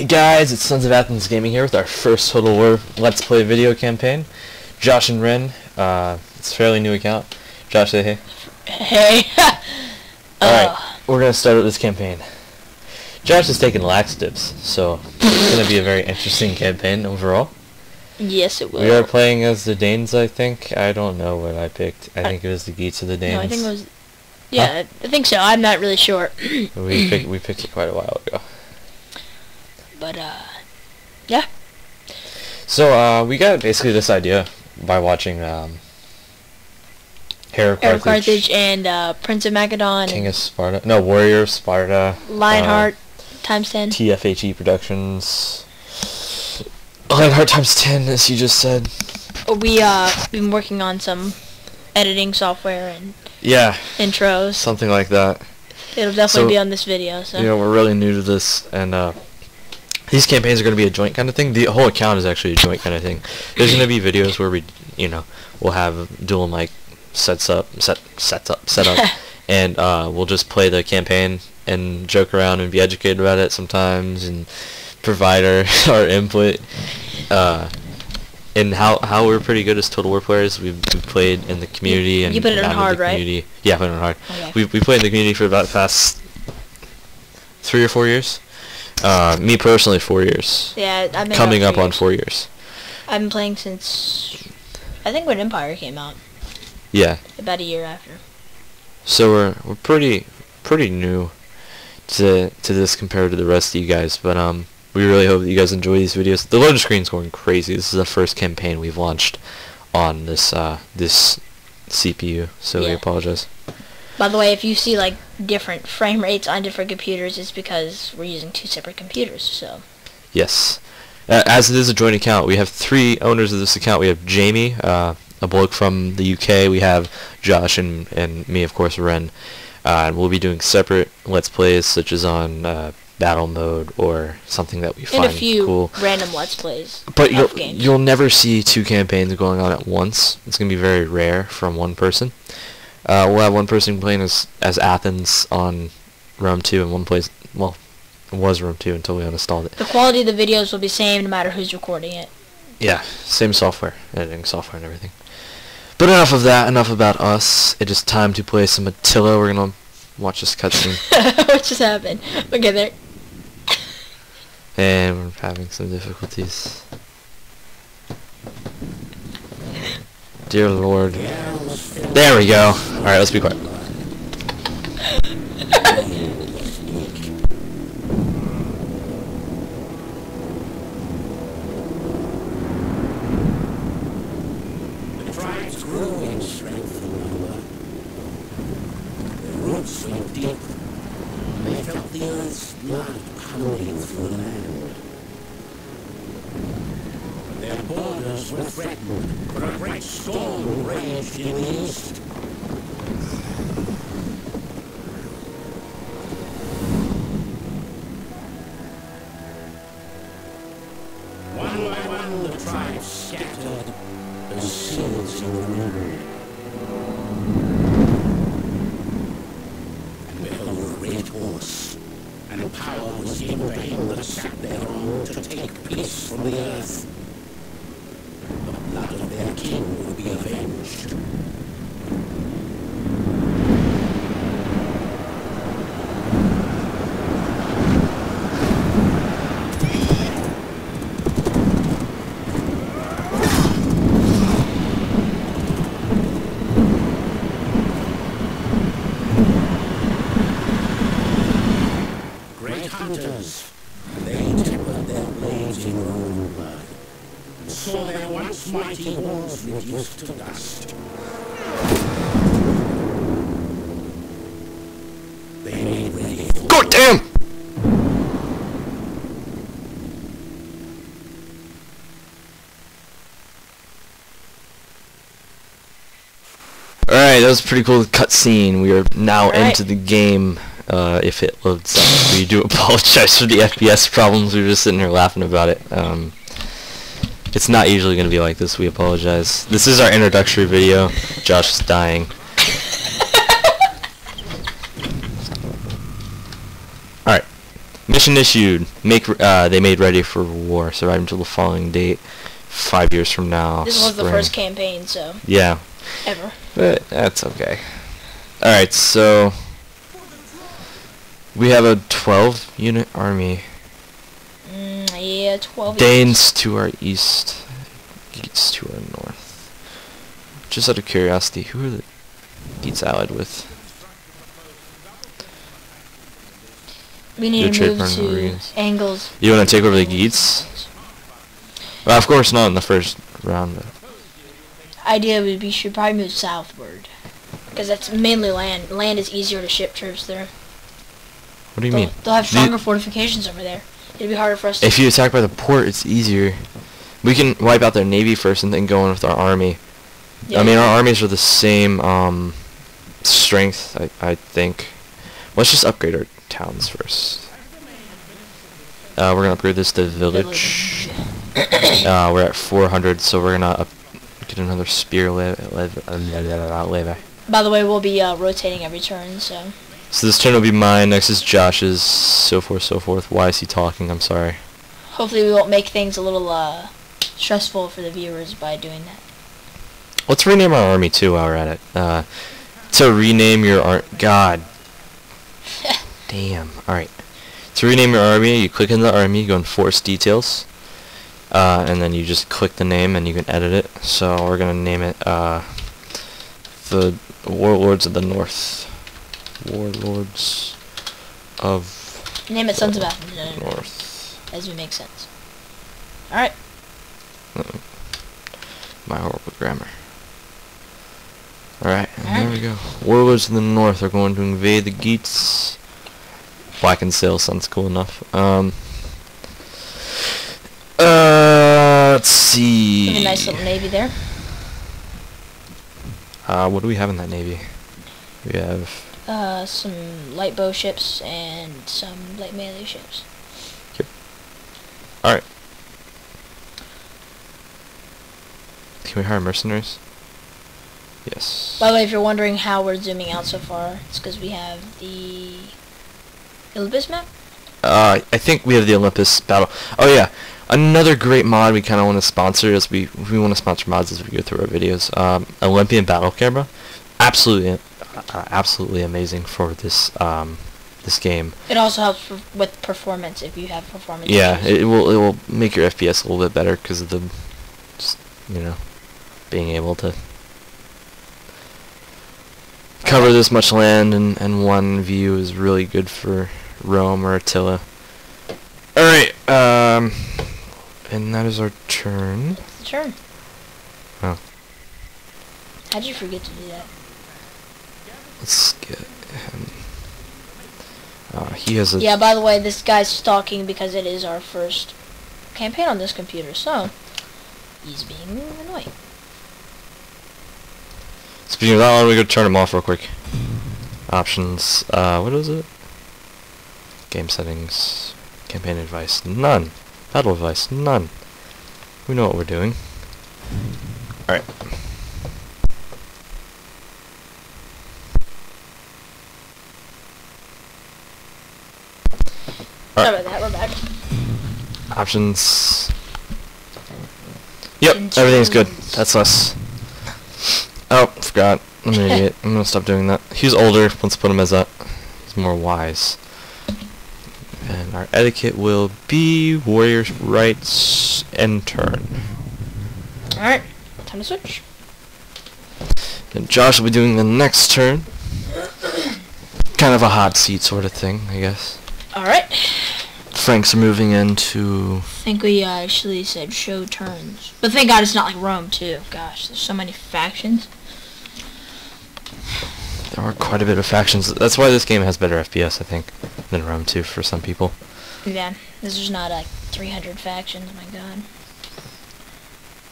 Hey guys, it's Sons of Athens Gaming here with our first Total War Let's Play video campaign. Josh and Rhen, uh, it's a fairly new account. Josh, say hey. Hey. Alright, we're gonna start with this campaign. Josh has taken laxatives, so it's gonna be a very interesting campaign overall. yes, it will. We are playing as the Danes, I think. I don't know what I picked. I think it was the Geats of the Danes. no, I think it was. Yeah, I think so. I'm not really sure, we picked we picked it quite a while ago. but uh, yeah. So uh, we got basically this idea by watching um, Heir of Carthage, Carthage and uh, Prince of Macedon King of Sparta, no Warrior of Sparta, Lionheart times ten. TFHE Productions, Lionheart times ten, as you just said. we uh been working on some editing software and Yeah, intros. something like that. It'll definitely so- be on this video. So You know, we're really new to this, and uh, these campaigns are going to be a joint kind of thing. The whole account is actually a joint kind of thing. There's going to be videos where we, you know, we'll have dual mic sets up, set sets up, set up, and uh, we'll just play the campaign and joke around and be educated about it sometimes and provide our, our input. Uh, and how how we're pretty good as Total War players. We've, we've played in the community and you put it on the hard, right? community. Yeah, I put it on hard. Okay. We we played in the community for about the past three or four years. Uh, me personally, four years. yeah, I've been Coming up three on four years. I've been playing since I think when Empire came out, Yeah. about a year after. So we're we're pretty pretty new to to this compared to the rest of you guys, but um we really hope that you guys enjoy these videos. The loading screen's going crazy. This is the first campaign we've launched on this uh this CPU, so we apologize. By the way, if you see like different frame rates on different computers, it's because we're using two separate computers. So Yes. Uh, as it is a joint account, we have three owners of this account. We have Jamie, uh, a bloke from the UK. We have Josh and, and me, of course, Rhen. Uh, and we'll be doing separate Let's Plays, such as on uh, Battle Mode or something that we and find a few cool. random let's plays. But you'll, games. you'll never see two campaigns going on at once. It's going to be very rare from one person. Uh, we'll have one person playing as, as Athens on Rome 2 and one plays, well, it was Rome 2 until we uninstalled it. The quality of the videos will be same no matter who's recording it. Yeah, same software, editing software and everything. But enough of that, enough about us. It is time to play some Attila. We're gonna watch this cutscene. what just happened? Okay, there. and we're having some difficulties. Dear Lord. There we go. Alright, let's be quiet. Deep. They felt the earth's blood pounding through the land. Their borders were threatened, for a great storm raged in the east. Great hunters, they tempered their blades in Roman blood, and saw their once mighty walls reduced to dust. They made ready for God damn! Alright, that was a pretty cool cutscene. We are now Alright. into the game. Uh, if it loads up, we do apologize for the FPS problems. We were just sitting here laughing about it. Um, it's not usually going to be like this. We apologize. This is our introductory video. Josh is dying. Alright. Mission issued. Make uh, they made ready for war. Survive until the following date. Five years from now. This was the first campaign, so Yeah, ever. but that's okay. All right, so we have a 12 unit army. Mm, yeah, 12 years. Danes to our east, Geats to our north. Just out of curiosity, who are the Geats allied with? We need Your to move to Marines. Angles. You want to take over the Geats? Well, of course not in the first round. But Idea would be should probably move southward. Because that's mainly land. Land is easier to ship troops through. what do you They'll, mean? they'll have The- stronger fortifications over there. It'd be harder for us to... If you attack by the port, it's easier. We can wipe out their navy first and then go in with our army. Yeah. I mean, our armies are the same um, strength, I, I think. Let's just upgrade our towns first. Uh, we're gonna upgrade this to village. uh, we're at 400, so we're gonna up, get another spear levy. Uh. By the way, we'll be uh, rotating every turn, so... So this turn will be mine. Next is Josh's. So forth, so forth. Why is he talking? I'm sorry. Hopefully we won't make things a little uh, stressful for the viewers by doing that. Let's rename our army too while we're at it. Uh, to rename your ar- God. Damn. Alright. To rename your army, you click in the army, you go in Force Details, uh, and then you just click the name and you can edit it. So we're gonna name it uh, the Warlords of the North. Warlords of Name it Sons of Athens. No, no, no. North. As we make sense. Alright. My horrible grammar. Alright, and there we go. Warlords of the North are going to invade the Geats. Black and Sail sounds cool enough. Um. Uh, let's see. We have a nice little navy there. Uh, what do we have in that navy? We have. Uh, some light bow ships and some light melee ships. Alright. Can we hire mercenaries? Yes. By the way, if you're wondering how we're zooming out so far, it's because we have the Olympus map. Uh, I think we have the Olympus battle. Oh yeah, another great mod we kind of want to sponsor as we we want to sponsor mods as we go through our videos. Um, Olympian battle camera, absolutely, uh, absolutely amazing for this um this game. It also helps with performance if you have performance. Yeah, issues. it will it will make your FPS a little bit better because of the, just, you know, being able to cover this much land in, in one view is really good for Rome or Attila. Alright, um, and that is our turn. It's turn. Oh. How'd you forget to do that? Let's get him. Uh, he has a. Yeah, by the way, this guy's stalking because it is our first campaign on this computer, so he's being annoying. Speaking of that, why don't we go turn him off real quick? Options. Uh, what is it? Game settings. Campaign advice. None. Battle advice. None. We know what we're doing. Alright. Sorry about that, we're back. Options. Yep, everything's good. That's us. Oh, forgot. I'm an idiot. I'm gonna stop doing that. He's older. Let's put him as that. He's more wise. And our etiquette will be warriors' rights and turn. Alright, time to switch. And Josh will be doing the next turn. Kind of a hot seat sort of thing, I guess. Alright. Frank's moving into. I think we uh, actually said show turns. But thank God it's not like Rome 2. Gosh, there's so many factions. There are quite a bit of factions. That's why this game has better FPS, I think, than Rome 2 for some people. Yeah, this is not like 300 factions, my god.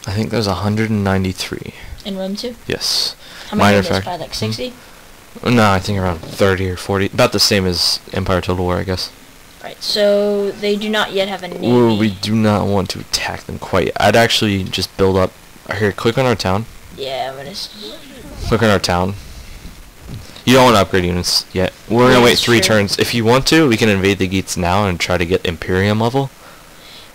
I think there's 193. In Rome 2? Yes. How many Minor Probably like hmm? 60? No, I think around 30 or 40. About the same as Empire Total War, I guess. Right, so they do not yet have a navy. Ooh, we do not want to attack them quite. yet. I'd actually just build up. Here, click on our town. Yeah, but it's... Click on our town. You don't want to upgrade units yet. We're gonna wait three sure. turns. If you want to, we can invade the Geats now and try to get Imperium level.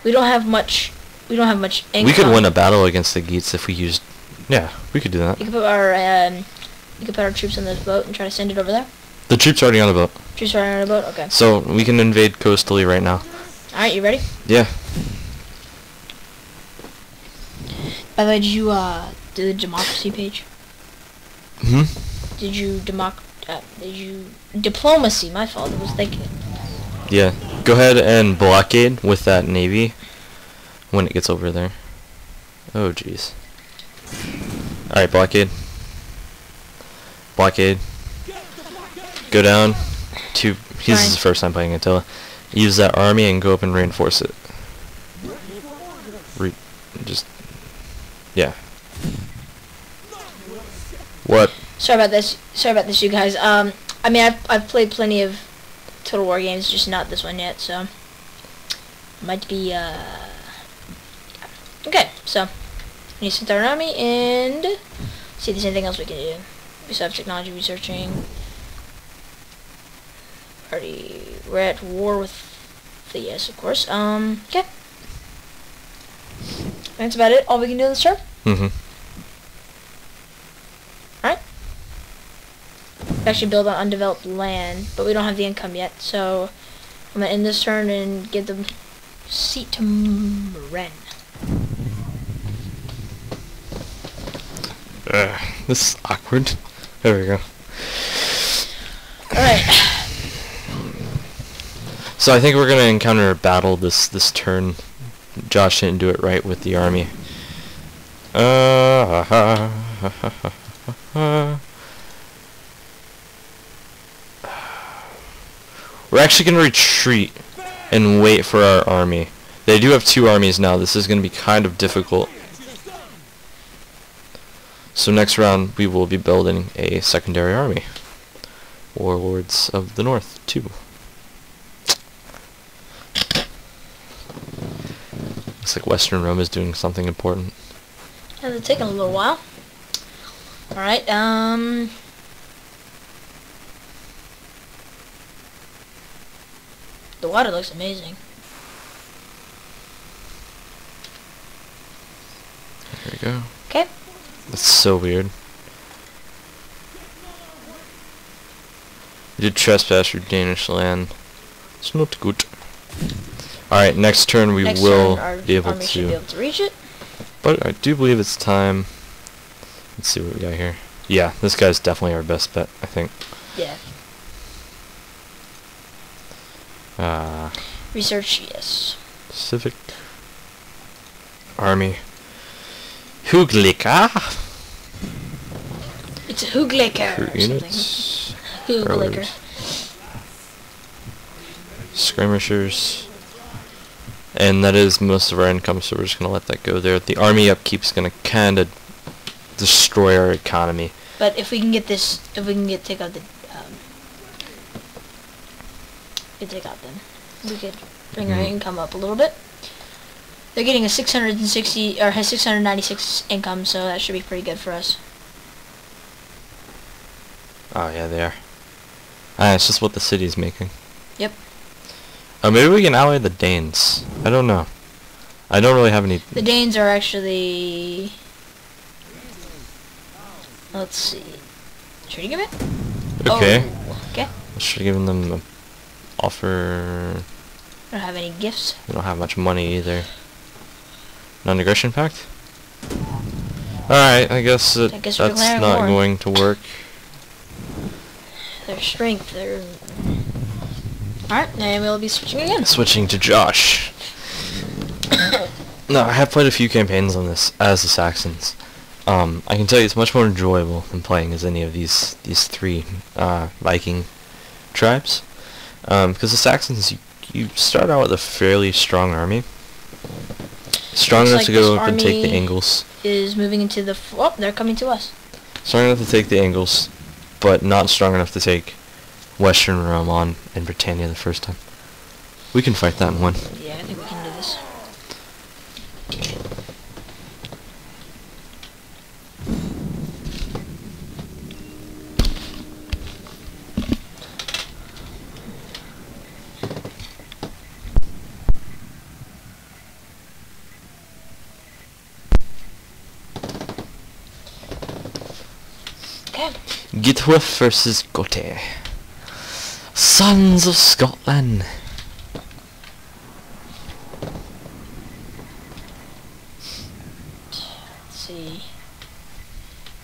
We don't have much. We don't have much. Income. We could win a battle against the Geats if we used. Yeah, we could do that. You could put our um, you could put our troops on this boat and try to send it over there. The troops are already on the boat, Troops are already on a boat. Okay. so we can invade coastally right now. All right, you ready? Yeah. By the way, did you uh do the democracy page? Hmm. Did you democ? Uh, you diplomacy? My fault. I was thinking. Yeah. Go ahead and blockade with that navy when it gets over there. Oh jeez. All right, blockade. Blockade. Go down to. He's Fine. his first time playing Attila. Use that army and go up and reinforce it. Re- just. Yeah. What? Sorry about this. Sorry about this, you guys. Um, I mean, I've I've played plenty of Total War games, just not this one yet. So might be uh. Okay, so we need to start army and see if there's anything else we can do. We still have technology researching. Already, we're at war with the yes, of course. Um, okay. That's about it. All we can do in this turn. Mm-hmm. Alright. We actually build on undeveloped land, but we don't have the income yet, so I'm gonna end this turn and give the seat to Rhen. Uh, this is awkward. There we go. Alright. So I think we're gonna encounter a battle this this turn. Josh didn't do it right with the army. Uh, we're actually gonna retreat and wait for our army. They do have two armies now. This is gonna be kind of difficult. So next round we will be building a secondary army. Warlords of the North 2. Looks like Western Rome is doing something important. Yeah, it's taking a little while. Alright, um... The water looks amazing. There we go. Okay. That's so weird. You did trespass through Danish land. It's not good. Alright, next turn we Next will turn, our be able should be to. able to reach it. But I do believe it's time. Let's see what we got here. Yeah, this guy's definitely our best bet, I think. Yeah. Uh, Research, yes. Civic Army. Huglika. It's a Huglaker or something. units. Arrows. Skirmishers. And that is most of our income, so we're just going to let that go there. The army upkeep's going to kind of destroy our economy. But if we can get this, if we can get take out the, we take out them, we could bring our Mhm. income up a little bit. They're getting a 660 or has 696 income, so that should be pretty good for us. Oh, yeah, they are. Ah, it's just what the city's making. Yep. Oh, maybe we can ally the Danes. I don't know. I don't really have any... The Danes are actually. Let's see. Should we give it? Okay. Oh, okay. I should have given them offer... I don't have any gifts. We don't have much money either. Non-aggression pact? Alright, I guess that, I guess that's not war. going to work. Their strength. Their. All right, and we'll be switching again. Switching to Josh. no, I have played a few campaigns on this as the Saxons. Um, I can tell you it's much more enjoyable than playing as any of these these three uh, Viking tribes. Um, because the Saxons, you, you start out with a fairly strong army. Strong enough like to go up and take the Angles. Is moving into the. F- oh, they're coming to us. Strong enough to take the Angles, but not strong enough to take Western Rome on in Britannia the first time. We can fight that in one. Yeah, I think we can do this. Okay. Gitwith versus Gote. Sons of Scotland. Let's see.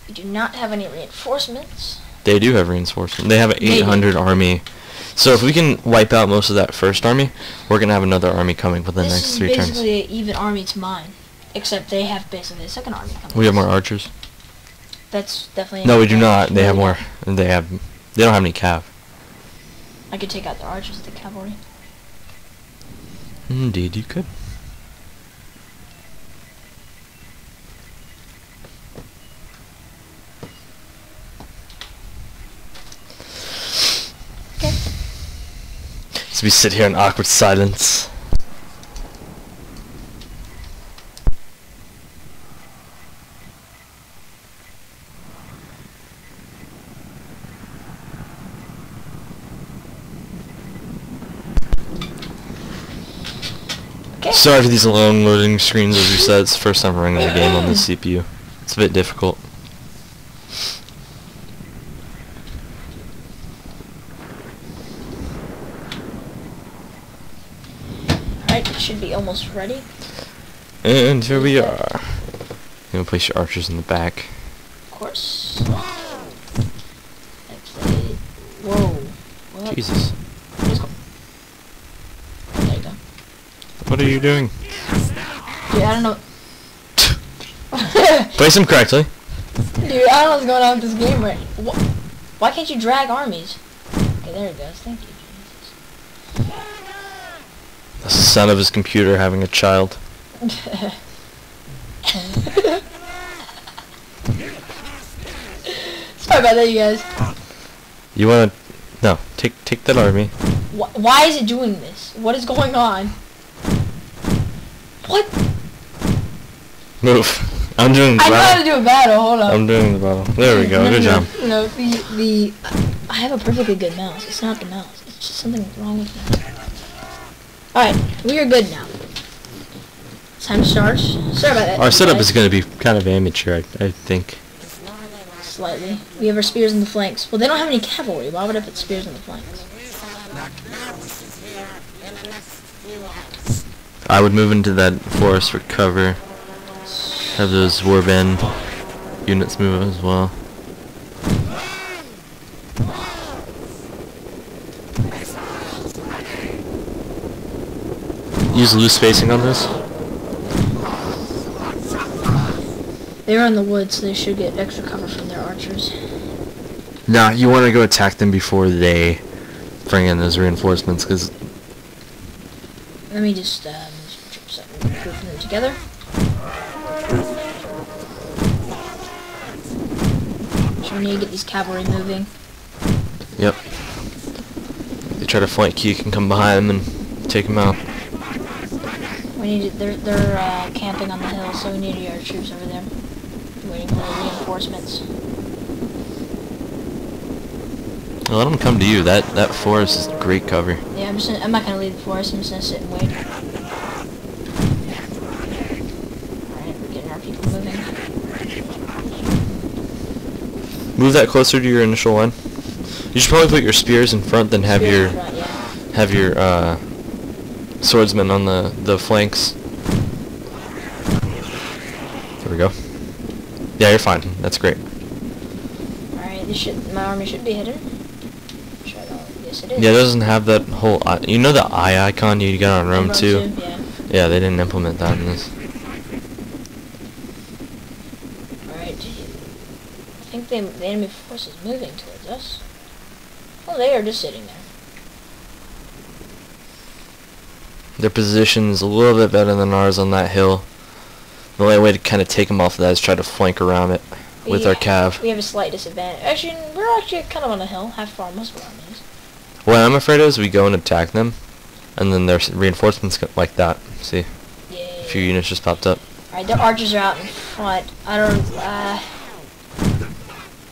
We do not have any reinforcements. They do have reinforcements. They have an They do. 800 army. So if we can wipe out most of that first army, we're gonna have another army coming for the this next three turns. This is basically an even army to mine. Except they have basically a second army coming. We have more archers. That's definitely. No, we do not. They have more. They have. They don't have any cav. I could take out the archers with the cavalry. Indeed, you could. Okay. So we sit here in awkward silence. Okay. Sorry for these long loading screens, as we said, it's the first time running the game on the CPU. It's a bit difficult. Alright, it should be almost ready. And here we are. You know, place your archers in the back. Of course. Whoa. What? Jesus. Just go. There you go. What are you doing? Dude, I don't know. Place them correctly. Dude, I don't know what's going on with this game right. Wh- Why can't you drag armies? Okay, there it goes. Thank you. The son of his computer having a child. Jesus. Sorry about that, you guys. You wanna... No, take take that army. Wh- why is it doing this? What is going on? What? Move. I'm doing the I know how to do a battle. Hold on. I'm doing the battle. There we go. No, Good no, job. No, no, the the I have a perfectly good mouse. It's not the mouse. It's just something wrong with the mouse. All right, we are good now. Time to start. Sorry about that. Our setup guys. is going to be kind of amateur, I, I think. slightly. We have our spears in the flanks. Well, they don't have any cavalry. Why would I put spears in the flanks? I would move into that forest for cover. Have those warband units move as well. Use loose spacing on this. They're in the woods, so they should get extra cover from their archers. Nah, you want to go attack them before they bring in those reinforcements, because Let me just them together. So we need to get these cavalry moving. Yep. They try to flank you, you can come behind them and take them out. We need to, they're they're uh, camping on the hill, so we need to get our troops over there, waiting for the reinforcements. Well, let them come to you. That that forest is great cover. Yeah, I'm just gonna, I'm not gonna leave the forest. I'm just gonna sit and wait. Alright, we're getting our people moving. Move that closer to your initial line. You should probably put your spears in front, then have Spears your front, yeah. have your uh, swordsmen on the the flanks. There we go. Yeah, you're fine. That's great. Alright, this should my army should be hidden. Yes, it is. Yeah, it doesn't have that whole. eye- You know the eye icon you get on Rome Rome 2. Yeah. Yeah, they didn't implement that in this. Alright. I think they, the enemy force is moving towards us. Well, they are just sitting there. Their position is a little bit better than ours on that hill. The only way to kind of take them off of that is try to flank around it with our cav. We have a slight disadvantage. Actually, we're actually kind of on a hill, half our most of our is. What I'm afraid of is we go and attack them, and then their reinforcements like that. See, Yeah. a few units just popped up. Alright, the archers are out in front. I don't, uh...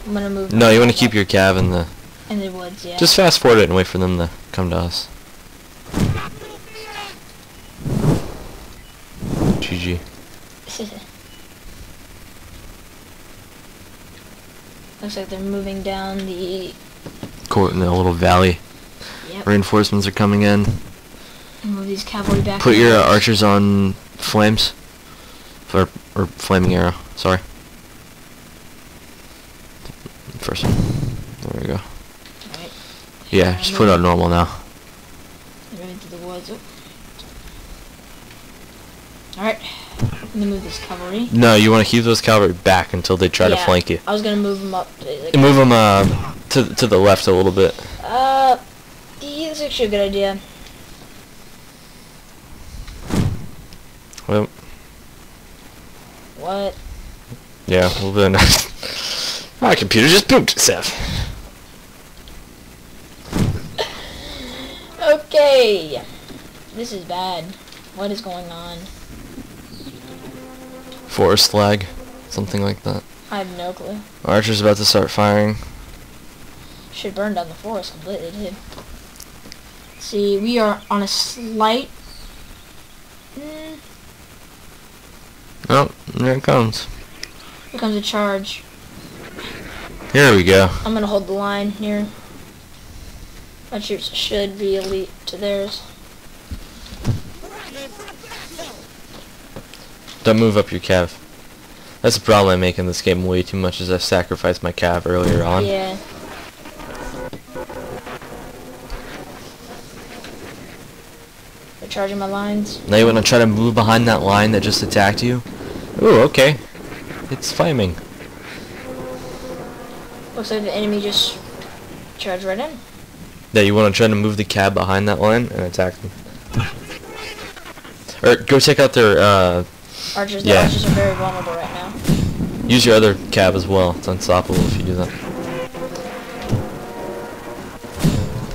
I'm gonna move... No, you want to keep your cav in the. In the woods, yeah. Just fast forward it and wait for them to come to us. GG. Looks like they're moving down the. Court in a little valley. Yep. Reinforcements are coming in. Move these cavalry back. Put your uh, archers on flames. Or, or flaming arrow. Sorry. First one. There we go. Alright. Yeah, just put it on normal now. Right into the woods. Alright. I'm gonna move this cavalry. No, you want to keep those cavalry back until they try to flank you. I was gonna move them up. Like, Move them uh, to to the left a little bit. uh, yeah, that's actually a good idea. Well, What? yeah, well then. My computer just pooped itself. Okay. This is bad. What is going on? Forest lag, something like that. I have no clue. Archer's about to start firing. Should burn down the forest completely, dude. See, we are on a slight. Mm, Oh, there it comes. here comes a charge. Here we go. I'm gonna hold the line here. My troops should be elite to theirs. Don't move up your cav. That's the problem I make in this game way too much as I sacrificed my cav earlier on. Yeah. They're charging my lines. Now you want to try to move behind that line that just attacked you? Ooh, okay. It's flaming. Looks like the enemy just charged right in. Yeah, you want to try to move the cav behind that line and attack them. Or go check out their, uh, Archers, the Yeah. archers are very vulnerable right now. use your other cav as well. It's unstoppable if you do that.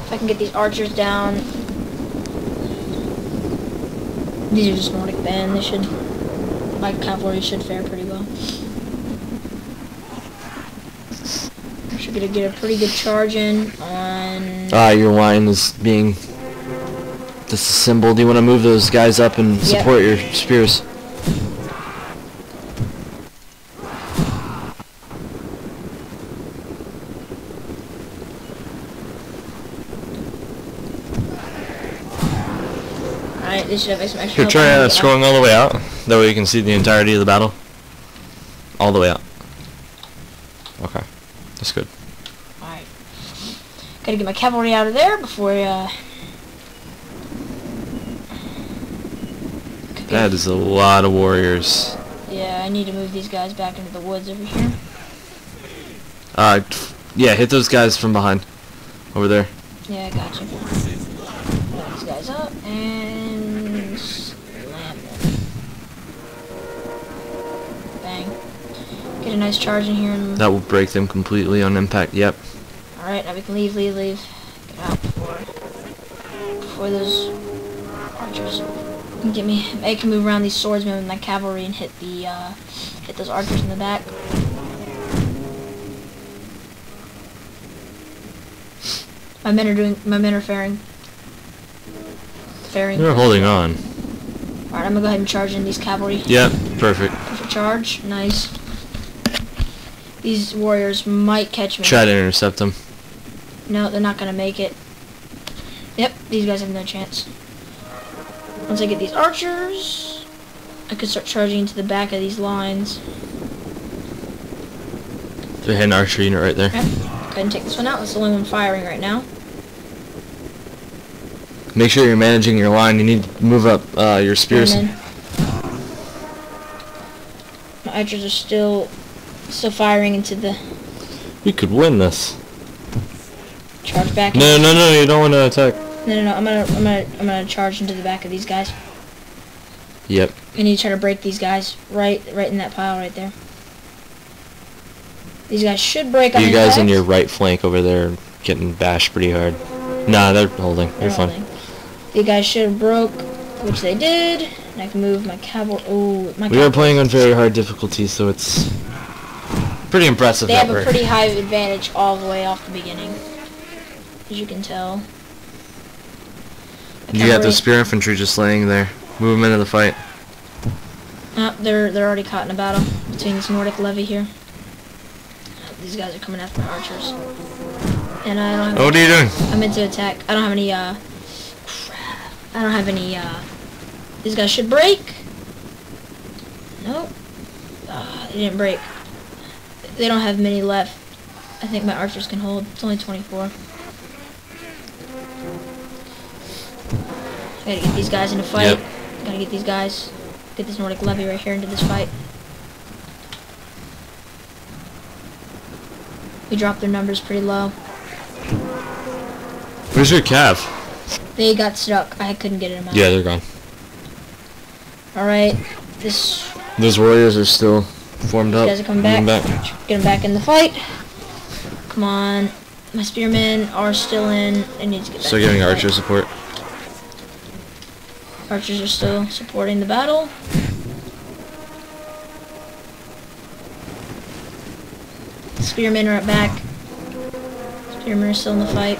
If I can get these archers down. These are just Nordic band. They should. My cavalry should fare pretty well. I should get a, get a pretty good charge in on. Ah, your line is being disassembled. You want to move those guys up and Yep. support your spears. Alright, they should have some extra. Here, help try on uh, the- scrolling all the way out. That way you can see the entirety of the battle. All the way out. Okay. That's good. Alright. Gotta get my cavalry out of there before, uh... That is a lot of warriors. Yeah, I need to move these guys back into the woods over here. Uh, yeah, hit those guys from behind. Over there. Yeah, I got you. These guys up and slam them. Bang. Get a nice charge in here and That will break them completely on impact. Yep. Alright, now we can leave, leave, leave. Get out before before those archers can get me. I can move around these swordsmen with my cavalry and hit the uh hit those archers in the back. My men are doing my men are faring faring. They're holding on. Alright, I'm gonna go ahead and charge in these cavalry. Yep. Perfect. Perfect charge. Nice. These warriors might catch me. Try to intercept them. No, they're not gonna make it. Yep, these guys have no chance. Once I get these archers, I could start charging into the back of these lines. They had an archer unit right there. Yep. Go ahead and take this one out. That's the only one firing right now. Make sure you're managing your line. You need to move up uh, your spears. My archers are still still firing into the We could win this. Charge back. No, no, no. You don't want to attack. no, no, no. I'm gonna, I'm gonna, I'm gonna charge into the back of these guys. Yep. I need to try to break these guys right, right in that pile right there. These guys should break You guys on impact. your right flank over there getting bashed pretty hard. Nah, they're holding. They're, They're fine. The guys should have broke, which they did. And I can move my cavalry. Oh, my We are playing on very hard difficulty, so it's pretty impressive. They have a pretty high advantage all the way off the beginning, as you can tell. You got the spear infantry just laying there. Move them into the fight. Uh, they're they're already caught in a battle between this Nordic levy here. these guys are coming after my archers. And I don't have Oh, what are you doing? I'm into attack. I don't have any, uh, crap. I don't have any, uh, these guys should break. Nope. Uh, they didn't break. They don't have many left. I think my archers can hold. It's only 24. Gotta get these guys in a fight. Yep. Gotta get these guys, get this Nordic levy right here into this fight. We dropped their numbers pretty low. Where's your cav? They got stuck. I couldn't get them out. Yeah, they're gone. Alright. This Those warriors are still formed up. guys are coming moving back. Get them back in the fight. Come on. My spearmen are still in. I need to get back Still giving the fight. archer support. Archers are still supporting the battle. Spearmen are at back. Spearmen are still in the fight.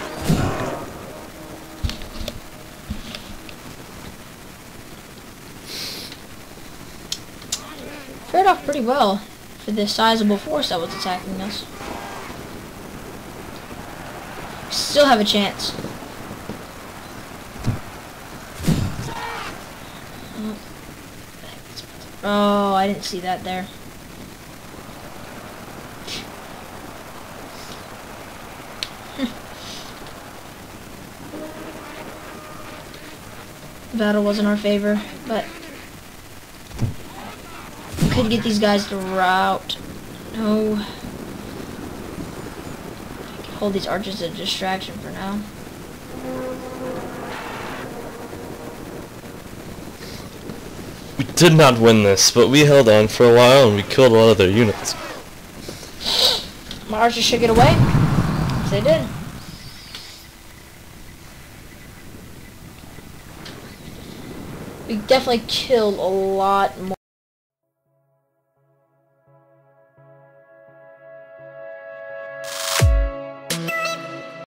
Fared off pretty well for the sizable force that was attacking us. Still have a chance. Oh, I didn't see that there. The battle was in our favor, but could get these guys to rout. No. Hold these archers as a distraction for now. Did not win this, but we held on for a while and we killed a lot of their units. My archers should get away. They did. We definitely killed a lot more.